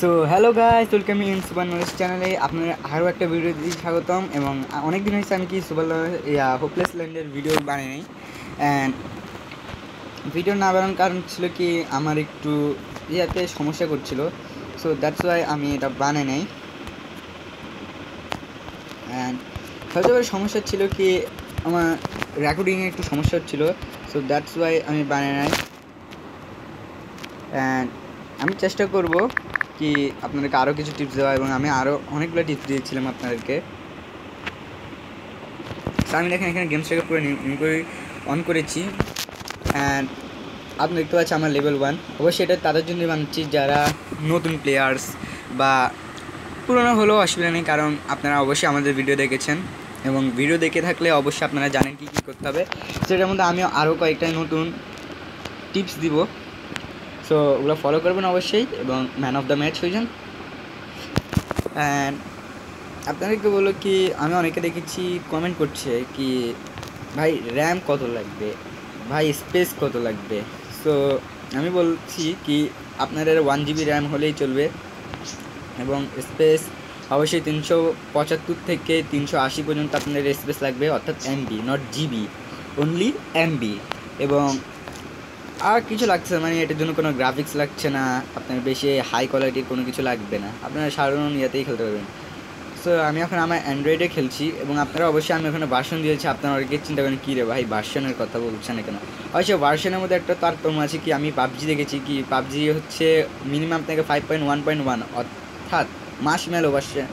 So hello guys welcome in super knowledge চ্যানেলে আপনার আরও একটা ভিডিও দিয়ে স্বাগতম এবং অনেক দিন হয়েছে আমি কি সুপার ইয়া হোপলেস ল্যান্ডের ভিডিও বানাই নাই। অ্যান্ড ভিডিও না বানানোর কারণ ছিল কি, আমার একটু ইয়াতে সমস্যা করছিল। সো দ্যাটস ওয়াই আমি এটা বানাই নাই। অ্যান্ড সবচেয়ে সমস্যা ছিল কি, আমার রেকর্ডিংয়ে একটু সমস্যা হচ্ছিল। সো দ্যাটস ওয়াই আমি বানাই নাই। অ্যান্ড আমি চেষ্টা করব কি আপনাদেরকে আরও কিছু টিপস দেওয়া এবং আমি আরও অনেকগুলো টিপস দিয়েছিলাম আপনাদেরকে। আমি দেখেন, এখানে পুরো নিউ করে অন করেছি। অ্যান্ড আপনি দেখতে পাচ্ছেন আমার লেভেল ওয়ান অবশ্যই এটা তাদের জন্যই বানাচ্ছি যারা নতুন প্লেয়ার্স বা পুরোনো হলেও অসুবিধা নেই, কারণ আপনারা অবশ্যই আমাদের ভিডিও দেখেছেন। এবং ভিডিও দেখে থাকলে অবশ্যই আপনারা জানেন কী কী করতে হবে। সেটার মধ্যে আমি আরও কয়েকটা নতুন টিপস দিব। সো ওগুলো ফলো করবেন অবশ্যই এবং ম্যান অফ দ্য ম্যাচ হয়ে যান অ্যান্ড আপনাদেরকে বলো কি, আমি অনেকে দেখেছি কমেন্ট করছে কি, ভাই র্যাম কত লাগবে? ভাই স্পেস কত লাগবে? সো আমি বলছি কি, আপনাদের ওয়ান জিবি র্যাম হলেই চলবে এবং স্পেস অবশ্যই তিনশো পঁচাত্তর থেকে তিনশো আশি পর্যন্ত আপনাদের স্পেস লাগবে, অর্থাৎ MB not GB only MB এবং আর কিছু লাগছে মানে এটার জন্য কোনো গ্রাফিক্স লাগছে না, আপনার বেশি হাই কোয়ালিটির কোনো কিছু লাগবে না। আপনারা সাধারণ ইয়েতেই খেলতে পারবেন। সো আমি এখন আমার অ্যান্ড্রয়েডে খেলছি, এবং আপনারা অবশ্যই আমি ওখানে ভার্সন দিয়েছি, আপনারা অনেকে চিন্তা করেন, কী রে ভাই ভার্সনের কথা বলছেন কেন? অবশ্যই ভার্সনের মধ্যে একটা তারতম্য আছে কি, আমি পাবজি দেখেছি কি, পাবজি হচ্ছে মিনিমাম আপনাকে five point one point one অর্থাৎ মাস মেলো ভার্সন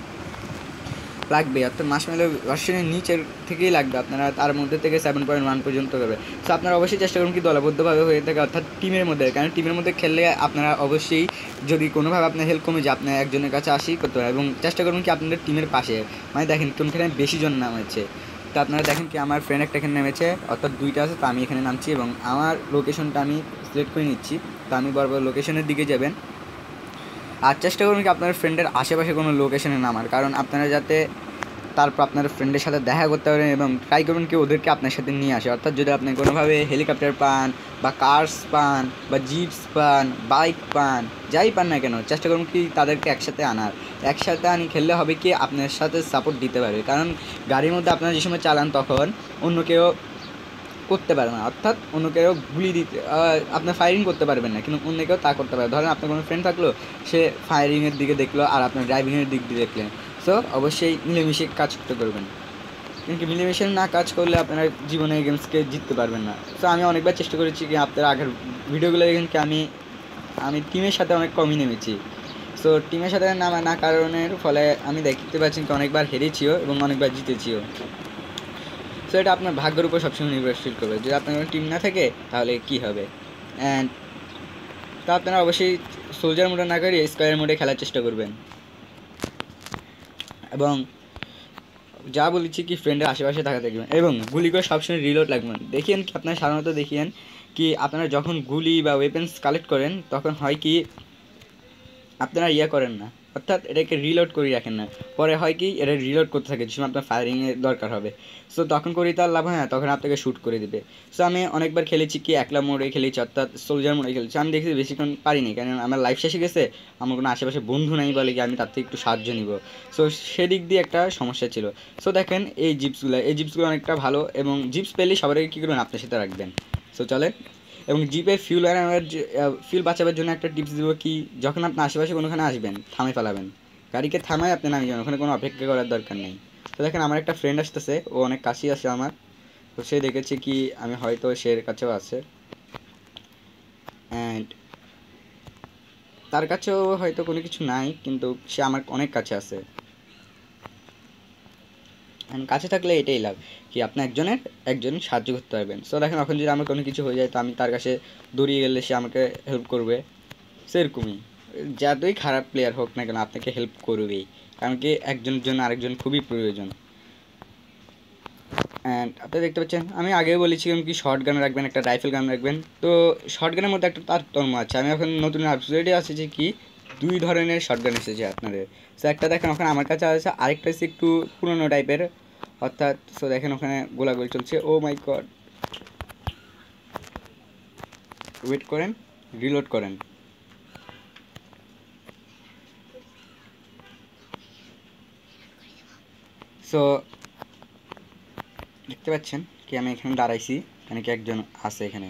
লাগবে, অর্থাৎ মাস মেলো ভার্সনের নিচের থেকেই লাগবে, আপনারা তার মধ্যে থেকে সেভেন পয়েন্ট ওয়ান পর্যন্ত করবে। সো আপনারা অবশ্যই চেষ্টা করুন কি দলবদ্ধভাবে হয়ে থাকে, অর্থাৎ টিমের মধ্যে, কারণ টিমের মধ্যে খেললে আপনারা অবশ্যই যদি কোনোভাবে আপনার হেল্প কমে যায়, আপনার একজনের কাছে আসি করতে হবে এবং চেষ্টা করুন কি আপনাদের টিমের পাশে মানে দেখেন কোনখানে বেশি জন নামেছে। তো আপনারা দেখেন কি আমার ফ্রেন্ড একটা এখানে নেমেছে, অর্থাৎ দুইটা আছে, তো আমি এখানে নামছি এবং আমার লোকেশনটা আমি সিলেক্ট করে নিচ্ছি। তো আমি বরাবর লোকেশনের দিকে যাবেন। আর চেষ্টা করুন কি আপনার ফ্রেন্ডের আশেপাশে কোনো লোকেশনে নামার। কারণ আপনারা যাতে তারপর আপনার ফ্রেন্ডের সাথে দেখা করতে পারেন এবং ট্রাই করুন কি ওদেরকে আপনার সাথে নিয়ে আসে। অর্থাৎ যদি আপনি কোনোভাবে হেলিকপ্টার পান বা কার্স পান বা জিপস পান বাইক পান, যাই পান না কেন, চেষ্টা করুন কি তাদেরকে একসাথে আনার। একসাথে আনি খেললে হবে কি আপনার সাথে সাপোর্ট দিতে পারবে কারণ গাড়ির মধ্যে আপনারা যে সময় চালান তখন অন্য কেউ করতে পারে না, অর্থাৎ অন্য কেউ গুলি দিতে আপনার ফায়ারিং করতে পারবেন না, কিন্তু অন্য কেউ তা করতে পারে ধরেন আপনার কোনো ফ্রেন্ড থাকল, সে ফায়ারিংয়ের দিকে দেখল আর আপনার ড্রাইভিংয়ের দিক দিয়ে দেখলেন। সো অবশ্যই মিলেমিশে কাজ করতে করবেন কিন্তু মিলেমিশে না কাজ করলে আপনারা জীবনে গেমসকে জিততে পারবেন না। সো আমি অনেকবার চেষ্টা করেছি কি আপনারা আগের ভিডিওগুলো দেখেন কি আমি আমি টিমের সাথে অনেক কমই নেমেছি। সো টিমের সাথে নামা না কারণের ফলে আমি দেখতে পাচ্ছি কি অনেকবার হেরেছিও এবং অনেকবার জিতেছিও। সো এটা আপনার ভাগ্যের উপর সবসময় নির্ভরশীল করবে। যদি আপনার টিম না থাকে, তাহলে কি হবে? অ্যান্ড তা আপনারা অবশ্যই সোলজার মোডে না করে স্কোয়ার মোডে খেলার চেষ্টা করবেন। এবং যা বলেছি কি ফ্রেন্ডের আশেপাশে থাকা দেখবেন। এবং গুলি করে সবসময় রিলোড লাগবেন দেখিয়েন কি, আপনারা সাধারণত দেখিয়েন কি, আপনারা যখন গুলি বা ওয়েপেন্স কালেক্ট করেন, তখন হয় কি, আপনারা ইয়ে করেন না। অর্থাৎ এটাকে রিলোড করে রাখেন না। পরে হয় কি, এটা রিলোড করতে থাকে, যে সময় আপনার ফায়ারিংয়ের দরকার হবে। সো তখন করি তার লাভ হয় না, তখন আপনাকে শ্যুট করে দিবে। সো আমি অনেকবার খেলেছি কি, একলা মোড়ে খেলেছি, অর্থাৎ সোলজার মোড়ে খেলেছি। আমি দেখেছি বেশিক্ষণ পারিনি কারণ আমার লাইফ শেষে গেছে, আমার কোনো আশেপাশে বন্ধু নাই বলে কি আমি তার থেকে একটু সাহায্য নিব। সো সেদিক দিয়ে একটা সমস্যা ছিল। সো দেখেন এই জিপসগুলো এই জিপসগুলো অনেকটা ভালো এবং জিপস পেলেই সবার আগে কী করবেন, আপনার সাথে রাখবেন। সো চলেন। এবং জিপে ফিউল আনার ফিউল বাঁচাবার জন্য একটা টিপস দেবো কি, যখন আপনি আশেপাশে কোনোখানে আসবেন, থামে ফেলাবেন গাড়িকে থামায় আপনি নামিয়ে যাবেন, ওখানে কোনো অপেক্ষা করার দরকার নেই। তো দেখেন আমার একটা ফ্রেন্ড আসতেছে, ও অনেক কাছে আছে আমার। তো সে দেখেছে কি, আমি হয়তো সে কাছেও আছে। অ্যান্ড তার কাছেও হয়তো কোনো কিছু নাই, কিন্তু সে আমার অনেক কাছে আছে। কাছে থাকলে এটাই লাভ। কি আপনি একজনের, একজন সাহায্য করতে পারবেন। সো দেখেন, এখন যদি আমার কোনো কিছু হয়ে যায়, তো আমি তার কাছে দৌড়িয়ে গেলে সে আমাকে হেল্প করবে। সেরকমই। যতই খারাপ প্লেয়ার হোক না কেন, আপনাকে হেল্প করবেই। কারণ কি, একজনের জন্য আরেকজন খুবই প্রয়োজন। অ্যান্ড আপনি দেখতে পাচ্ছেন, আমি আগেও বলেছিলাম কি শর্ট গান রাখবেন, একটা রাইফেল গান রাখবেন। তো শর্ট গানের মধ্যে একটা তারতম্য আছে। আমি এখন নতুন আপডেটে আছে যে কি, দুই ধরনের শর্ট গান এসেছে আপনাদের। সো একটা দেখেন ওখানে আমার কাছে আছে আরেকটা হচ্ছে একটু পুরনো টাইপের অর্থাৎ সো দেখেন ওখানে গোলাগুলি চলছে। ও মাই গড ওয়েট করেন রিলোড করেন। সো দেখতে পাচ্ছেন কি আমি এখানে দাঁড়াইছি মানে কি একজন আছে এখানে।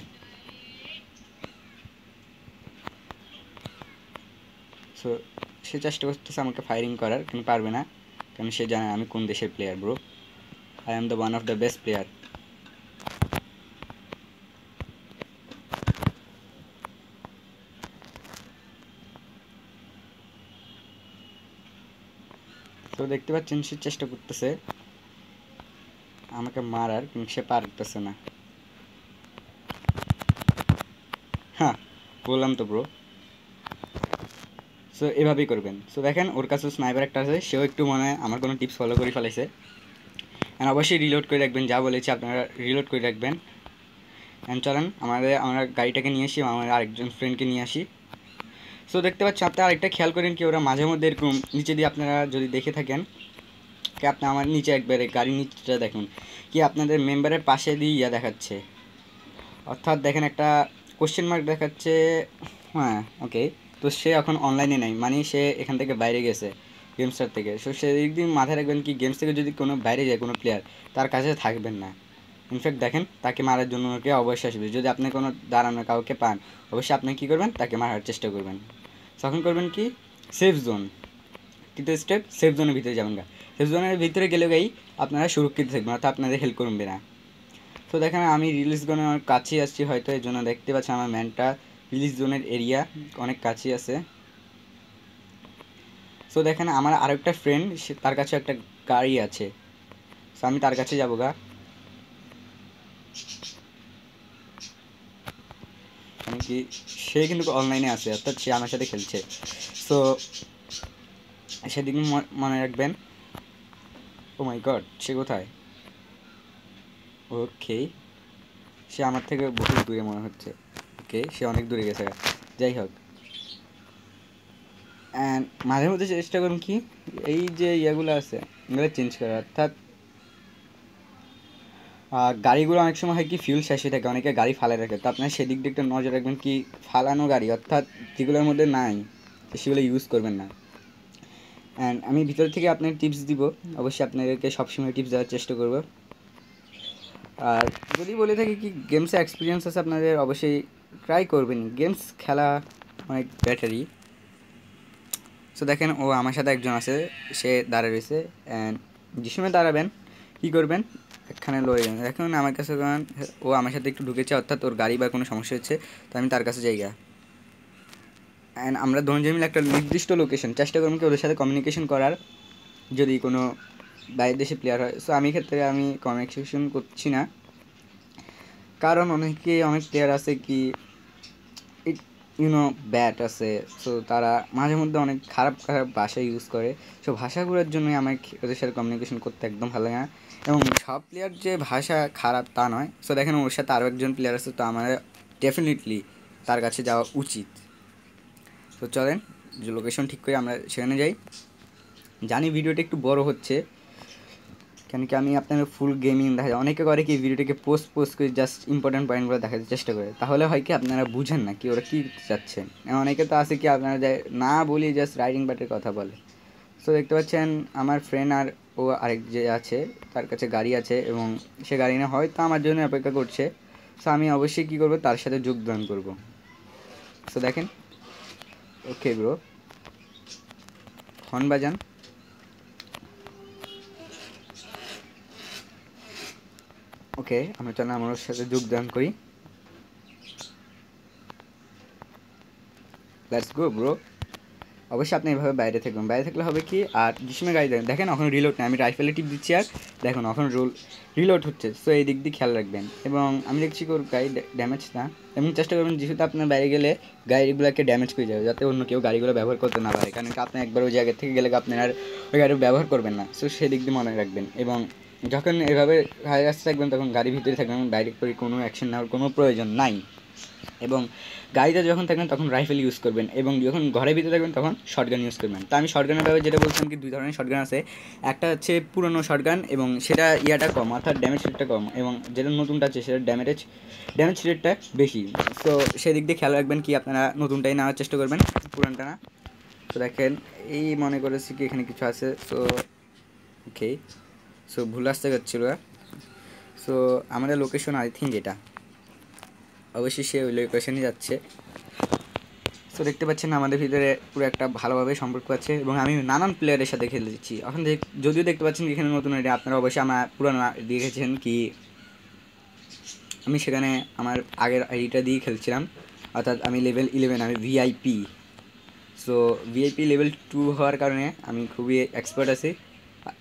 সো সে চেষ্টা করতেছে আমাকে ফায়ারিং করার, কিন্তু পারবে না, কারণ সে জানে আমি কোন দেশের player group I am the one of the best player তো দেখতে পাচ্ছেন, সে চেষ্টা করতেছে। আমাকে মারার, কিন্তু সে পারতেছে না। হ্যাঁ বললাম তো ব্রো সো এভাবেই করবেন। সো দেখেন, ওর কাছে স্নাইপার একটা আছে, সেও একটু মনে হয় আমার কোনো টিপস ফলো করে ফেলেছে অ্যান্ড অবশ্যই রিলোড করে রাখবেন, যা বলেছি আপনারা রিলোড করে রাখবেন। অ্যান্ড চলেন, আমাদের, আমরা গাড়িটাকে নিয়ে আসি আমার আরেকজন ফ্রেন্ডকে নিয়ে আসি। সো দেখতে পাচ্ছি আপনারা আরেকটা খেয়াল করেন কি, ওরা মাঝে মধ্যে এরকম নিচে দিয়ে আপনারা যদি দেখে থাকেন, কি আপনি আমার নিচে একবারে গাড়ির নিচটা দেখুন, কি আপনাদের মেম্বারের পাশে দিয়ে ইয়া দেখাচ্ছে। অর্থাৎ দেখেন একটা কোশ্চেন মার্ক দেখাচ্ছে হ্যাঁ ওকে তো সে এখন অনলাইনে নেই মানে সে এখান থেকে বাইরে গেছে। গেমসটার থেকে। সো সেদিক দিয়ে মাথায় রাখবেন কি গেমস থেকে যদি কোনো বাইরে যায়, কোনো প্লেয়ার তার কাছে থাকবেন না। ইনফ্যাক্ট দেখেন, তাকে মারার জন্য ওকে অবশ্যই আসবে। যদি আপনি কোনো দাঁড়ানো, কাউকে পান, অবশ্যই আপনি কী করবেন? তাকে মারার চেষ্টা করবেন। তখন করবেন কি সেফ জোন তৃতীয় স্টেপ সেফ জোনের ভিতরে যাবেন গা। সেফ জোনের ভিতরে গেলে গাই আপনারা সুরক্ষিত থাকবেন, অর্থাৎ আপনাদের হেল্প করবে না। তো দেখেন, আমি রিলিজ জোনের অনেক কাছেই আসছি হয়তো, এই জন্য দেখতে পাচ্ছি আমার ম্যানটা রিলিজ জোনের এরিয়া অনেক কাছেই আছে। সো দেখেন, আমার আরেকটা ফ্রেন্ড সে তার কাছে একটা গাড়ি আছে। সো আমি তার কাছে যাব গা। মানে কি, সে কিন্তু অনলাইনে আছে, অর্থাৎ সে আমার সাথে খেলছে। সো সেদিকে মনে রাখবেন। ও মাই গড সে কোথায়? ওকে সে আমার থেকে বহু দূরে মনে হচ্ছে। ওকে সে অনেক দূরে গেছে যাই হোক। মাঝে মধ্যে চেষ্টা করুন কি, এই যে ইয়েগুলো আছে, এগুলো চেঞ্জ করা অর্থাৎ গাড়িগুলো অনেক সময় হয় কি ফিউল শেষ হয়ে থাকে, অনেকে গাড়ি ফালে রাখে। তো আপনার সেদিক দিয়ে একটু নজর রাখবেন কি, ফালানো গাড়ি, অর্থাৎ যেগুলোর মধ্যে নাই সেগুলো ইউজ করবেন না। অ্যান্ড আমি ভিতর থেকে আপনার টিপস দিব, অবশ্যই আপনাদেরকে সবসময় টিপস দেওয়ার চেষ্টা করব। আর যদি বলে থাকি কি গেমসে এক্সপিরিয়েন্স আছে আপনাদের, অবশ্যই ট্রাই করবেন। গেমস খেলা অনেক ব্যাটারি সো দেখেন, ও আমার সাথে একজন আছে, সে দাঁড়া রয়েছে অ্যান্ড যে সময় দাঁড়াবেন, কী করবেন? এখানে লয়ে যাবেন এখন আমার কাছে ও আমার সাথে একটু ঢুকেছে, অর্থাৎ ওর গাড়ি বা কোনো সমস্যা হচ্ছে, তো আমি তার কাছে যাই গা। অ্যান্ড আমরা দুজন মিলে একটা নির্দিষ্ট লোকেশন চেষ্টা করব কি ওদের সাথে কমিউনিকেশন করার, যদি কোনো বাইরের দেশে প্লেয়ার হয়। সো আমি ক্ষেত্রে আমি কমিউনিকেশন করছি না। কারণ অনেকে, অনেক প্লেয়ার আছে কি ইউনো ব্যাট আছে। সো তারা মাঝে মধ্যে অনেক খারাপ খারাপ ভাষা ইউজ করে। সো ভাষাগুলোর জন্যই আমার ওদের সাথে কমিউনিকেশন করতে একদম ভালো লাগে না। এবং সব প্লেয়ার যে ভাষা খারাপ তা নয়। সো দেখেন ওর সাথে আরও একজন প্লেয়ার আছে, তো আমার ডেফিনেটলি তার কাছে যাওয়া উচিত। তো চলেন লোকেশন ঠিক করে আমরা সেখানে যাই। জানি ভিডিওটা একটু বড় হচ্ছে। কেন কি আমি আপনার ফুল গেমিং দেখা যায় অনেকে করে কি ভিডিওটাকে পোস্ট পোস্ট করে জাস্ট ইম্পর্টেন্ট পয়েন্টগুলো দেখাতে চেষ্টা করে। তাহলে হয় কি আপনারা বুঝেন না কি ওরা কী চাচ্ছেন অনেকে তো আছে কি আপনারা না বলি জাস্ট রাইডিং ব্যাটের কথা বলে। সো দেখতে পাচ্ছেন, আমার ফ্রেন্ড আর ও আরেক যে আছে, তার কাছে গাড়ি আছে এবং সে গাড়ি নিয়ে হয়তো আমার জন্য অপেক্ষা করছে। সো আমি অবশ্যই কী করব? তার সাথে যোগদান করব। সো দেখেন। ওকে ব্রো হর্ন বাজান ওকে আমরা চলে আমার সাথে যোগদান করি। লেটস গো ব্রো অবশ্যই আপনি এভাবে বাইরে থাকবেন। বাইরে থাকলে হবে কি? আর সময় গাড়ি দেখেন দেখেন এখন রিলোড নেই। আমি রাইফেলে টিপ দিচ্ছি আর দেখুন এখন রোল রিলোড হচ্ছে। সো এই দিক দিয়ে খেয়াল রাখবেন। এবং আমি দেখছি কোর গাড়ি ড্যামেজ না। এবং চেষ্টা করবেন যেহেতু আপনার বাইরে গেলে গাড়িগুলোকে ড্যামেজ করে যাবে, যাতে অন্য কেউ গাড়িগুলো ব্যবহার করতে না পারে। কারণ কি আপনি একবার ওই জায়গা থেকে গেলে আপনি আর ওই গাড়ি ব্যবহার করবেন না। সো সেই দিক দিয়ে মনে রাখবেন। এবং যখন এভাবে হাই রাস্তা থাকবেন, তখন গাড়ির ভিতরে থাকবেন বাইরে করে কোনো অ্যাকশন নেওয়ার কোনো প্রয়োজন নাই। এবং গাড়িতে যখন থাকবেন, তখন রাইফেল ইউজ করবেন এবং যখন ঘরের ভিতরে থাকবেন, তখন শর্টগান ইউজ করবেন। তো আমি শর্টগানের ব্যাপারে যেটা বলছিলাম কি, দুই ধরনের শর্টগান আছে। একটা হচ্ছে পুরনো শর্টগান এবং সেটা ইয়াটা কম, অর্থাৎ ড্যামেজ রেটটা কম এবং যেটা নতুনটা আছে সেটা ড্যামেজ ড্যামেজ রেটটা বেশি। তো সেদিক দিয়ে খেয়াল রাখবেন কি, আপনারা নতুনটাই নেওয়ার চেষ্টা করবেন, পুরানটা না। তো দেখেন, এই মনে করেছি কি, এখানে কিছু আছে। তো ওকে সো ভুল রাস্তা যাচ্ছিল। সো আমাদের লোকেশন আই থিঙ্ক এটা। অবশ্যই সে ওই লোকেশনই যাচ্ছে। সো দেখতে পাচ্ছেন আমাদের ভিতরে পুরো একটা ভালোভাবে সম্পর্ক আছে এবং আমি নানান প্লেয়ারের সাথে খেলেছি এখন যদিও দেখতে পাচ্ছেন এখানে নতুন আইডি আপনারা অবশ্যই আমার পুরানো দেখেছেন কি আমি সেখানে আমার আগের আইডিটা দিয়ে খেলছিলাম। অর্থাৎ আমি লেভেল ইলেভেন আমি VIP so VIP level two হওয়ার কারণে আমি খুবই এক্সপার্ট আছি।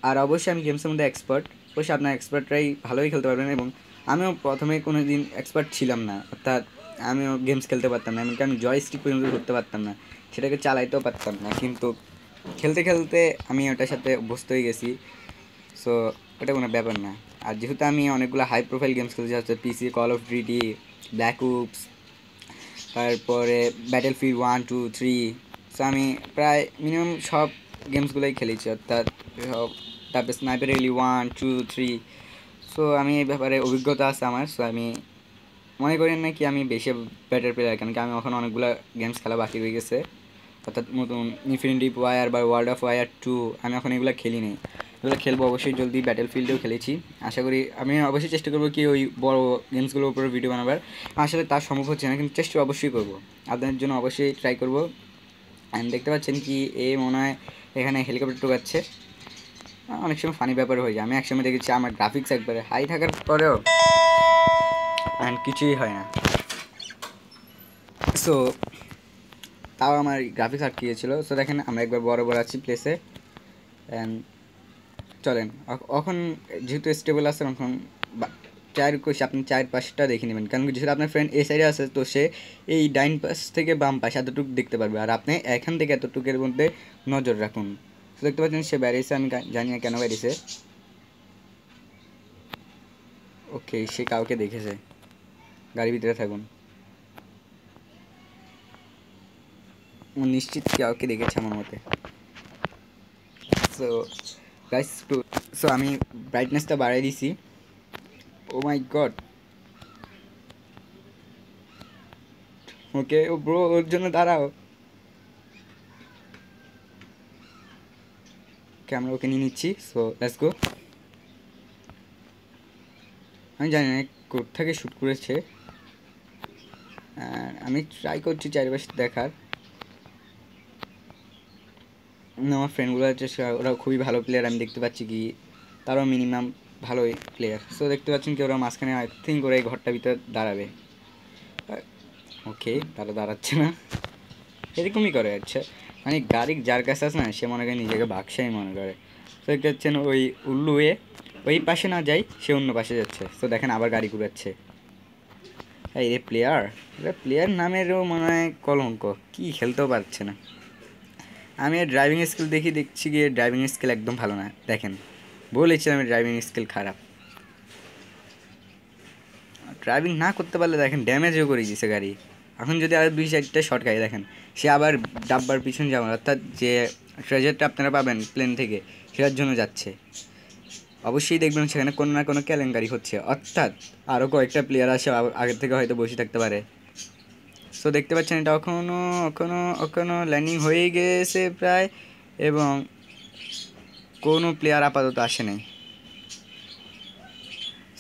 আর অবশ্যই আমি গেমসের মধ্যে এক্সপার্ট অবশ্যই আপনার এক্সপার্টরাই ভালোই খেলতে পারবেন এবং আমিও প্রথমে কোনো দিন এক্সপার্ট ছিলাম না, অর্থাৎ আমিও গেমস খেলতে পারতাম না, এমনকি আমি জয় স্টিক পর্যন্ত করতে পারতাম না, সেটাকে চালাইতেও পারতাম না, কিন্তু খেলতে খেলতে আমি ওটার সাথে অভ্যস্ত হয়ে গেছি সো ওটা কোনো ব্যাপার না। আর যেহেতু আমি অনেকগুলো হাই প্রোফাইল গেমস খেলতে হচ্ছে PC Call of Duty Black Ops তারপরে Battlefield one two three so আমি প্রায় মিনিমাম সব গেমসগুলোই খেলেছি, অর্থাৎ তারপরে স্নাইপার রেলি ওয়ান টু থ্রি সো আমি এই ব্যাপারে অভিজ্ঞতা আছে আমার সো আমি মনে করেন না কি আমি বেশি বেটার প্লেয়ার কেন কি আমি এখন অনেকগুলো গেমস খেলা বাকি রয়ে গেছে। অর্থাৎ নতুন ইনফিনিটি ওয়ার বা ওয়ার্ল্ড অফ ওয়ার টু আমি এখন এগুলো খেলি নেই। এগুলো খেলব অবশ্যই জলদি ব্যাটেল ফিল্ডেও খেলেছি। আশা করি, আমি অবশ্যই চেষ্টা করব কি ওই বড় গেমসগুলোর উপরে ভিডিও বানাবার। আসলে তার সম্ভব হচ্ছে না, কিন্তু চেষ্টা অবশ্যই করব। আপনাদের জন্য অবশ্যই ট্রাই করব। অ্যান্ড দেখতে পাচ্ছেন কি, এ মনে হয় এখানে হেলিকপ্টার টোকাচ্ছে অনেক সময় ফানি ব্যাপার হয়ে যায়। আমি একসময় দেখেছি আমার গ্রাফিক্স একবারে হাই থাকার পরেও অ্যান্ড কিছুই হয় না। সো তাও আমার গ্রাফিক্স আটকে গিয়েছিল সো দেখেন আমরা একবার বড় বড় আছি প্লেসে অ্যান্ড চলেন এখন যেহেতু স্টেবল আছে তখন চার কোষ আপনি চার পাশটা দেখে নেবেন। কারণ যেহেতু আপনার ফ্রেন্ড এই সাইডে আছে, তো সে এই ডাইন পাশ থেকে বাম পাশ এতটুকু দেখতে পারবে। আর আপনি এখান থেকে এতটুকুর মধ্যে নজর রাখুন। তো দেখতে পাচ্ছেন সে বেরিয়েছে, আমি জানি না কেন বেরিয়েছে। ওকে সে কাউকে দেখেছে। গাড়ির ভিতরে থাকুন। নিশ্চিত কাউকে দেখেছে আমার মতে। সো গাইস টু সো আমি ব্রাইটনেসটা বাড়াই দিছি। ও my god okay oh bro ওর জন্য দাঁড়াও। ক্যামেরা ওকে নিয়ে নিচ্ছি সো লেটস গো আমি জানি না থেকে শ্যুট করেছে। আমি ট্রাই করছি চারিপাশে দেখার। আমার ফ্রেন্ডগুলো হচ্ছে ওরা খুবই ভালো প্লেয়ার আমি দেখতে পাচ্ছি কি তারাও মিনিমাম ভালোই প্লেয়ার সো দেখতে পাচ্ছেন কি ওরা মাঝখানে আই থিঙ্ক ওরা এই ঘরটার ভিতরে দাঁড়াবে। ওকে তারা দাঁড়াচ্ছে না। এরকমই করে আচ্ছা। মানে গাড়ি যার কাছে আছে না, সে মনে করে নিজেকে বাক্সাই মনে করে। তো দেখতে পাচ্ছেন ওই উল্লুয়ে ওই পাশে না যাই, সে অন্য পাশে যাচ্ছে। তো দেখেন আবার গাড়ি ঘুরাচ্ছে। এই রে প্লেয়ার রে প্লেয়ার নামেরও মনে হয় কলঙ্ক, কী খেলতেও পারছে না। আমি ড্রাইভিং স্কিল দেখি, দেখছি গিয়ে ড্রাইভিং স্কিল একদম ভালো না। দেখেন, বলেছি আমি ড্রাইভিং স্কিল খারাপ। ড্রাইভিং না করতে পারলে দেখেন ড্যামেজও করে দিয়েছে গাড়ি। এখন যদি আর দুই চারটা শর্ট খাই, দেখেন সে আবার ডাব্বার পিছন যাবেন অর্থাৎ যে ট্রেজারটা আপনারা পাবেন প্লেন থেকে, সেটার জন্য যাচ্ছে। অবশ্যই দেখবেন সেখানে কোনো না কোনো কেলেঙ্কারি হচ্ছে। অর্থাৎ আরও কয়েকটা প্লেয়ার আসে আগের থেকে হয়তো বসে থাকতে পারে। সো দেখতে পাচ্ছেন এটা এখনও এখনও এখনও ল্যান্ডিং হয়ে গেছে প্রায় এবং কোনো প্লেয়ার আপাতত আসে নাই।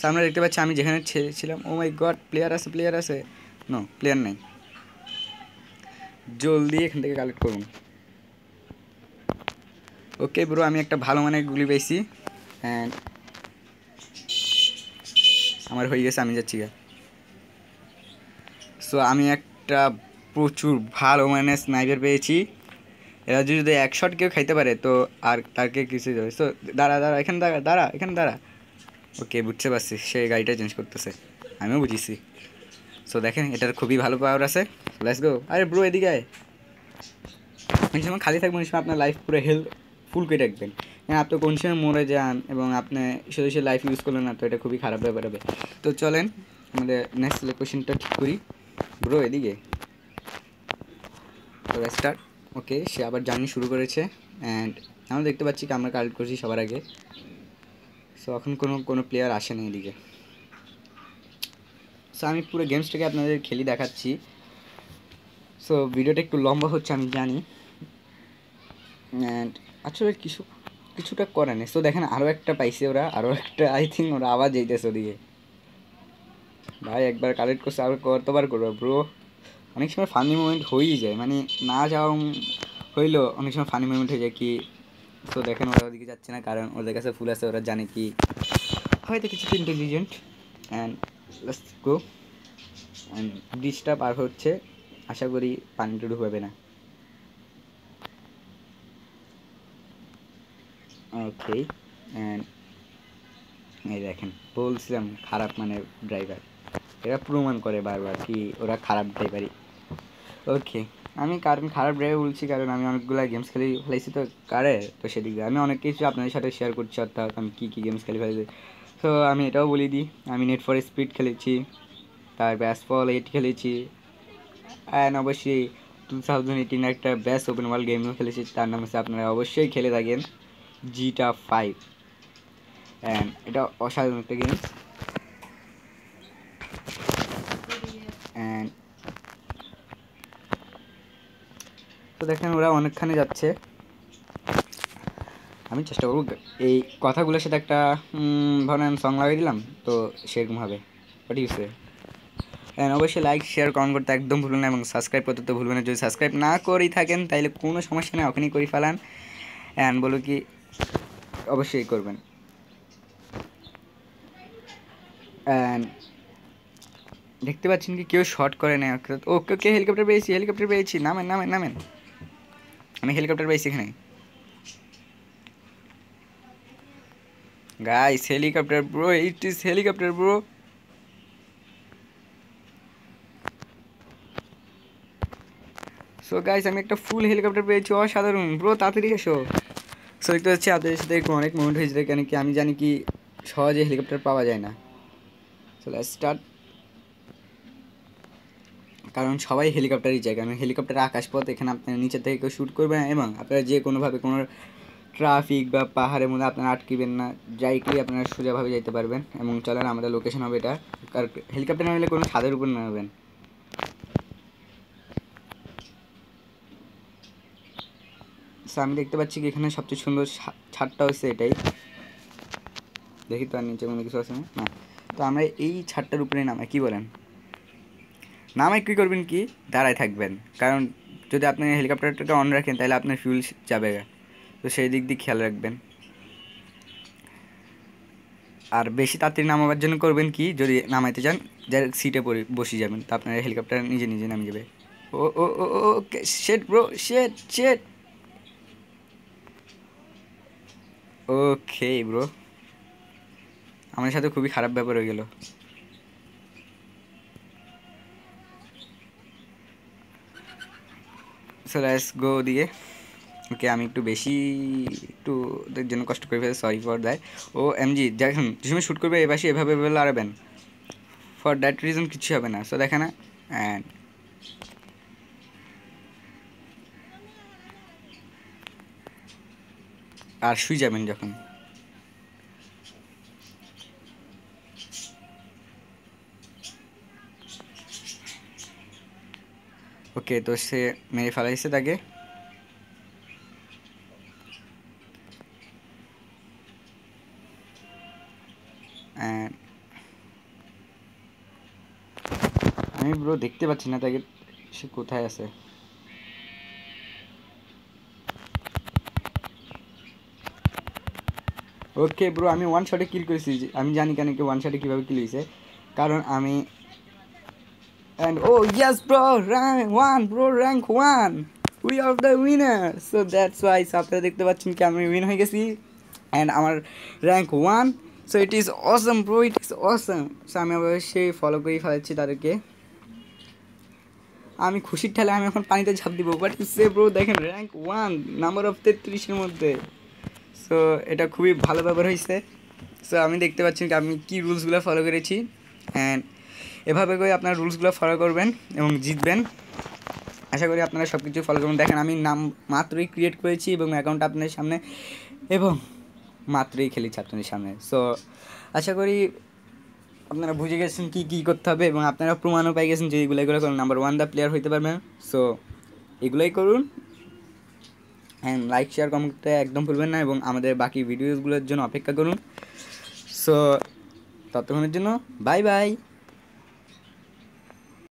সামনে দেখতে পাচ্ছি আমি যেখানে ছিলাম ও মাই গড প্লেয়ার আছে প্লেয়ার আছে। নো প্লেয়ার নেই। জলদি এখান থেকে কালেক্ট করুন। ওকে ব্রো আমি একটা ভালো মানের গুলি পেয়েছি। অ্যান্ড আমার হয়ে গেছে, আমি যাচ্ছি সো আমি একটা প্রচুর ভালো মানে স্নাইপার পেয়েছি। এরা যদি এক শট কেউ খাইতে পারে, তো আর তাকে কিছু যাবে সো দাঁড়া দাঁড়া, এখানে দাঁড়া দাঁড়া, এখানে দাঁড়া। ওকে বুঝতে পারছি, সে গাড়িটা চেঞ্জ করতেছে। আমিও বুঝেছি। সো দেখেন, এটার খুবই ভালো পাওয়ার আছে। লেটস গো আরে ব্রো এদিকে আয়। সময় খালি থাকবেন সময় আপনার লাইফ পুরো হেলথ ফুল করে রাখবেন। হ্যাঁ আপনি কোন সময় মরে যান এবং আপনি শুধু সে লাইফ ইউজ করলেন না, তো এটা খুবই খারাপ ব্যাপার হবে। তো চলেন, আমাদের নেক্সট লোকেশনটা ঠিক করি। ব্রো এদিকে। স্টার্ট ওকে সে আবার জার্নি শুরু করেছে। অ্যান্ড আমরা দেখতে পাচ্ছি কি, আমরা কালেক্ট করছি সবার আগে। সো এখন কোনো কোনো প্লেয়ার আসে না এদিকে। সো আমি পুরো গেমসটাকে আপনাদের খেলি দেখাচ্ছি। সো ভিডিওটা একটু লম্বা হচ্ছে, আমি জানি। অ্যান্ড আসলে কিছু, কিছুটা করে নেই। সো দেখেন আরও একটা পাইছে ওরা আরও একটা আই থিঙ্ক ওরা আবার যেতেছে ওদিকে। ভাই, একবার কালেক্ট করছে, আর কতবার করব ব্রো অনেক সময় ফানি মুমেন্ট হয়েই যায়। মানে না যাওয়া হইলেও অনেক সময় ফানি মুমেন্ট হয়ে যায় কি সো দেখেন ওরা ওদিকে যাচ্ছে না, কারণ ওদের কাছে ফুল আছে, ওরা জানে কি। হয়তো কিছুটা ইন্টেলিজেন্ট অ্যান্ড গো অ্যান্ড ব্রিজটা পার হচ্ছে আশা করি পানিটা ঢুকবে না। ওকে এই দেখেন, বলছিলাম খারাপ মানে ড্রাইভার এরা প্রমাণ করে বারবার কি ওরা খারাপ ড্রাইভারই ওকে আমি কারণ খারাপ ড্রাইভার বলছি কারণ আমি অনেকগুলো গেমস খেলে ফেলেছি তো কারে? তো সেদিক দিয়ে আমি অনেক কিছু আপনাদের সাথে শেয়ার করছি, অর্থাৎ আমি কী কী গেমস খেলে ফেলেছি তো আমি এটাও বলি দিই, আমি নেট ফর স্পিড খেলেছি, তারপর অ্যাসফল এইট খেলেছি অ্যান্ড অবশ্যই টু থাউজেন্ড এইটিন একটা বেস্ট ওপেন ওয়ার্ল্ড গেমও খেলেছি, তার নাম হচ্ছে আপনারা অবশ্যই খেলে থাকেন জিটা ফাইভ অ্যান্ড এটা অসাধারণ একটা গেম অ্যান্ড তো দেখেন ওরা অনেকখানে যাচ্ছে। আমি চেষ্টা করব এই কথাগুলোর সাথে একটা ধরেন সং লাগিয়ে দিলাম, তো সেরকম হবে। হোয়াট ইউ সে অ্যান্ড অবশ্যই লাইক শেয়ার কমেন্ট করতে একদম ভুলবেন না এবং সাবস্ক্রাইব করতে তো ভুলবেন না। যদি সাবস্ক্রাইব না করেই থাকেন তাহলে কোনো সমস্যা নেই ওখানেই করে ফেলান। অ্যান্ড বলো কি, অবশ্যই করবেন। অ্যান্ড দেখতে পাচ্ছেন কি, কেউ শর্ট করে না ওকে ওকে হেলিকপ্টার পেয়েছি হেলিকপ্টার পেয়েছি। নামেন নামেন নামেন। আমি হেলিকপ্টার পেয়েছি এখানে। Guys helicopter bro it is helicopter bro so guys আমি একটা ফুল হেলিকপ্টার পেয়েছি, অসাধারণ। ব্রো তাড়াতাড়ি এসো। সো দেখতে পাচ্ছি আপনাদের সাথে একটু অনেক মোমেন্ট হয়েছে কেন কি আমি জানি কি সহজে হেলিকপ্টার পাওয়া যায় না। সো স্টার্ট কারণ সবাই হেলিকপ্টারই চায়, কারণ হেলিকপ্টার আকাশপথ এখানে আপনারা নিচে থেকে কেউ শ্যুট করবেন এবং আপনারা যে কোনোভাবে কোনো ট্রাফিক বা পাহাড়ের মধ্যে আপনারা আটকিবেন না যাইকেই আপনারা সোজাভাবে যেতে পারবেন, এবং চলেন, আমাদের লোকেশন হবে এটা। কারণ হেলিকপ্টার নামলে কোনো ছাদের উপর নামবেন। সো আমি দেখতে পাচ্ছি কি এখানে সবচেয়ে সুন্দর ছাদটা হচ্ছে এটাই। দেখি তো আর নিচে কোনো কিছু আছে না? তো আমরা এই ছাদটার উপরে নামাই, কি বলেন? নামাই কী করবেন কি? দাঁড়ায় থাকবেন। কারণ যদি আপনি হেলিকপ্টারটাকে অন রাখেন, তাহলে আপনার ফিউল যাবে। তো সেই দিক দিয়ে খেয়াল রাখবেন। আর বেশি তাড়াতাড়ি নামাবার জন্য করবেন কি? যদি নামাইতে চান যার সিটে পরে বসে যাবেন। তো আপনার হেলিকপ্টার নিজে নিজে নামে যাবে ও ও ও ও শেট ব্রো শেট শেট ওকে ব্রো আমার সাথে খুবই খারাপ ব্যাপার হয়ে গেল। সো লেটস গো দিয়ে ওকে আমি একটু বেশি একটু ওদের জন্য কষ্ট করে ফেলে sorry for that O MG দেখুন যে সময় শ্যুট করবে এবার এভাবে এভাবে লড়াবেন। ফর দ্যাট রিজন কিছু হবে না। সো দেখে না। অ্যান্ড আর শুই যাবেন যখন। ওকে, তো সে মেরে ফেলাইছে তাকে। আমি ব্রো দেখতে পাচ্ছি না তাকে, সে কোথায় আছে? ওকে ব্রো আমি ওয়ান শটে কিল করেছি। আমি জানি কেন কি ওয়ান শটে কীভাবে কিল হয়েছে। কারণ আমি and oh yes bro rank one bro rank one we are the winner so that's why আপনারা দেখতে পাচ্ছেন কি আমি উইন হয়ে গেছি। অ্যান্ড আমার rank one so it is awesome bro it is awesome so আমি অবশ্যই ফলো করেই ফেলাচ্ছি তাদেরকে। আমি খুশির ঠেলে আমি এখন পানিতে ঝাঁপ দিব। বাট সে ব্রো দেখেন র্যাঙ্ক ওয়ান নাম্বার অফ তেত্রিশের মধ্যে। সো এটা খুবই ভালো ব্যাপার হয়েছে। সো আমি দেখতে পাচ্ছি আমি কী রুলসগুলো ফলো করেছি। অ্যান্ড এভাবে করে আপনারা রুলসগুলো ফলো করবেন এবং জিতবেন। আশা করি আপনারা সব কিছু ফলো করবেন। দেখেন, আমি নাম মাত্রই ক্রিয়েট করেছি এবং অ্যাকাউন্ট আপনাদের সামনে এবং মাত্রই খেলেছি আপনাদের সামনে। সো আশা করি আপনারা বুঝে গেছেন কী কী করতে হবে এবং আপনারা প্রমাণও পাই গেছেন যে এগুলো এগুলো করুন নাম্বার ওয়ান দ্য প্লেয়ার হইতে পারবেন সো এগুলোই করুন হ্যাঁ লাইক শেয়ার কমেন্টটা একদম ভুলবেন না এবং আমাদের বাকি ভিডিওসগুলোর জন্য অপেক্ষা করুন। সো ততক্ষণের জন্য বাই বাই